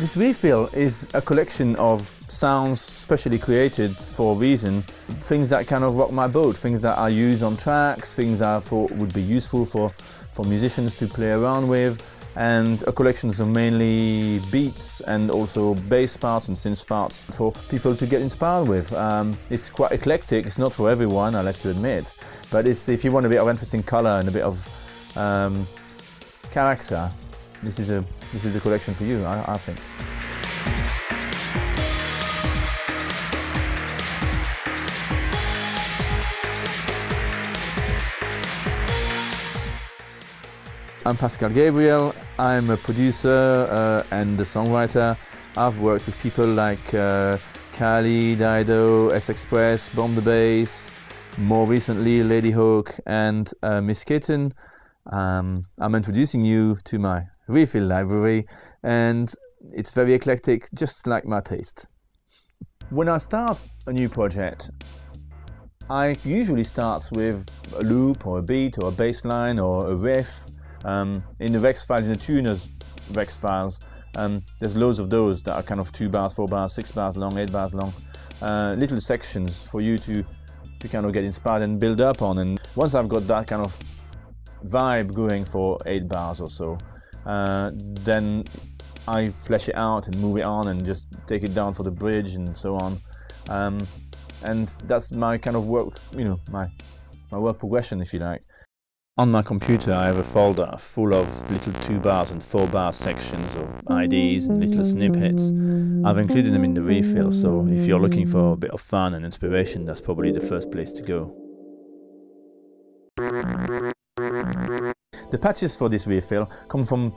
This refill is a collection of sounds specially created for a reason, things that kind of rock my boat, things that I use on tracks, things that I thought would be useful for, for musicians to play around with, and a collection of mainly beats and also bass parts and synth parts for people to get inspired with. Um, it's quite eclectic, it's not for everyone, I'll have to admit, but it's, if you want a bit of interesting colour and a bit of um, character, this is a this is the collection for you, I, I think. I'm Pascal Gabriel. I'm a producer uh, and a songwriter. I've worked with people like uh, Kylie, Dido, S Express, Bomb the Bass, more recently Ladyhawke and uh, Miss Kittin. Um, I'm introducing you to my refill library and it's very eclectic, just like my taste. When I start a new project, I usually start with a loop or a beat or a bass line or a riff. Um, in the Rex files, in the tuners Rex files, um, there's loads of those that are kind of two bars, four bars, six bars long, eight bars long. Uh, little sections for you to, to kind of get inspired and build up on. And once I've got that kind of vibe going for eight bars or so, uh, then I flesh it out and move it on and just take it down for the bridge and so on. Um, and that's my kind of work, you know, my, my work progression, if you like. On my computer, I have a folder full of little two bars and four bar sections of IDs and little snippets. I've included them in the refill, so if you're looking for a bit of fun and inspiration, that's probably the first place to go. The patches for this refill come from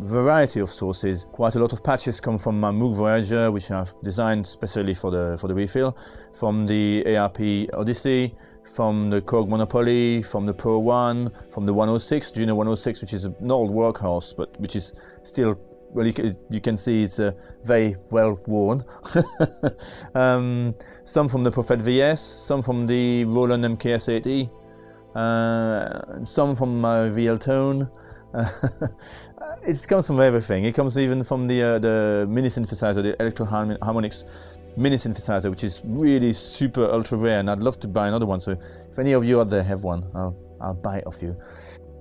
variety of sources. Quite a lot of patches come from my Moog Voyager, which I've designed specially for the, for the refill, from the ARP Odyssey, from the Korg Mono/Poly, from the Pro 1, from the 106, Juno 106, which is an old workhorse, but which is still, well, you, you can see it's uh, very well worn. um, some from the Prophet VS, some from the Roland MKS-80, uh, some from my VL Tone. it comes from everything. It comes even from the uh, the mini synthesizer, the Electro Harmonix mini synthesizer, which is really super ultra rare, and I'd love to buy another one. So if any of you out there have one, I'll I'll buy it off you.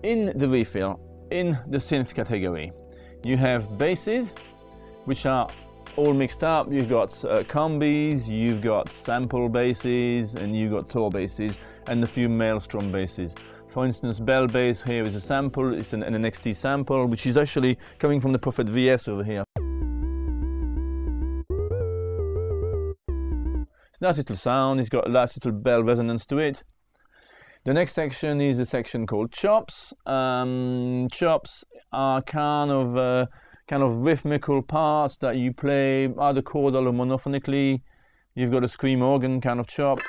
In the refill, in the synth category, you have basses, which are all mixed up. You've got uh, combis, you've got sample basses, and you've got Thor basses and a few Malström basses. For instance, Bell bass here is a sample, it's an, an NN-XT sample, which is actually coming from the Prophet VS over here. Nice little sound, it's got a nice little bell resonance to it. The next section is a section called chops. Um, chops are kind of uh, kind of rhythmical parts that you play either chordal or monophonically. You've got a scream organ kind of chop.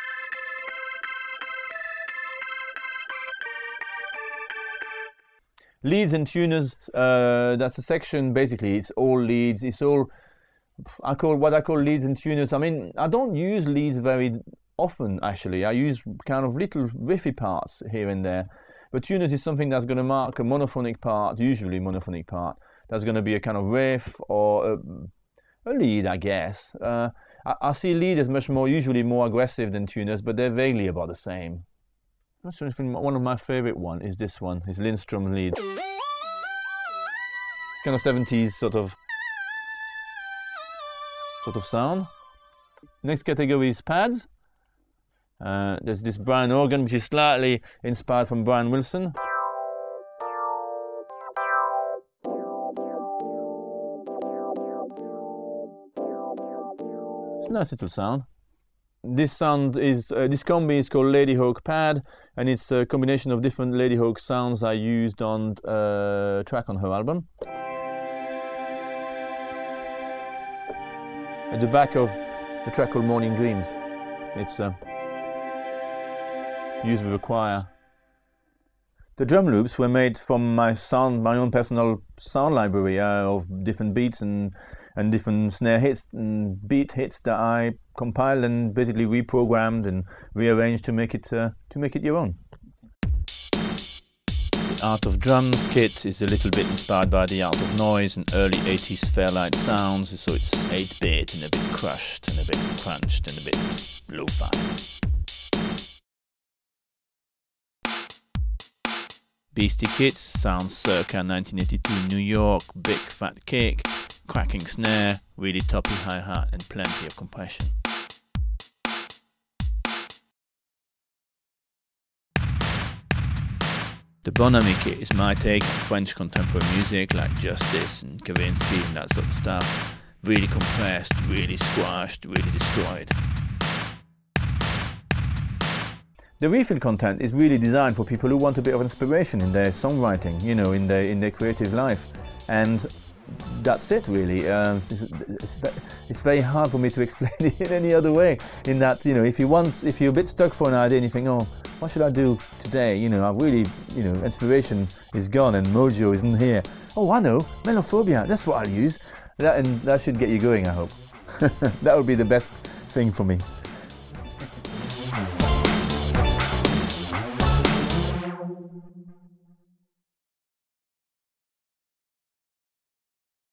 Leads and tuners, uh, that's a section basically, it's all leads, it's all, I call what I call leads and tuners. I mean, I don't use leads very often actually, I use kind of little riffy parts here and there. But tuners is something that's going to mark a monophonic part, usually monophonic part. That's going to be a kind of riff or a, a lead, I guess. Uh, I, I see lead as much more, usually more aggressive than tuners, but they're vaguely about the same. If one of my favorite one is this one, is Lindstrom lead. Kind of 70s sort of sort of sound. Next category is pads. Uh, there's this Brian organ, which is slightly inspired from Brian Wilson. It's a nice little sound. This sound is, uh, this combi is called Ladyhawke Pad, and it's a combination of different Ladyhawke sounds I used on uh, track on her album. At the back of the track called Morning Dreams, it's uh, used with a choir. The drum loops were made from my sound, my own personal sound library uh, of different beats and and different snare hits and beat hits that I compiled and basically reprogrammed and rearranged to make it uh, to make it your own. Art of Drums kit is a little bit inspired by the Art of Noise and early 80s Fairlight sounds, so it's 8-bit and a bit crushed and a bit crunched and a bit lo-fi. Beastie Kits sounds circa 1982 New York, big fat kick, cracking snare, really toppy hi-hat and plenty of compression. The Bonamy kit is my take on French contemporary music like Justice and Kavinsky and that sort of stuff. Really compressed, really squashed, really destroyed. The refill content is really designed for people who want a bit of inspiration in their songwriting, you know, in their in their creative life, and that's it really. Uh, it's, it's, it's, very hard for me to explain it in any other way. In that, you know, if you want, if you're a bit stuck for an idea and you think, oh, what should I do today? You know, I've really, you know, inspiration is gone and mojo isn't here. Oh, I know, melophobia, that's what I'll use. That, and that should get you going, I hope. that would be the best thing for me.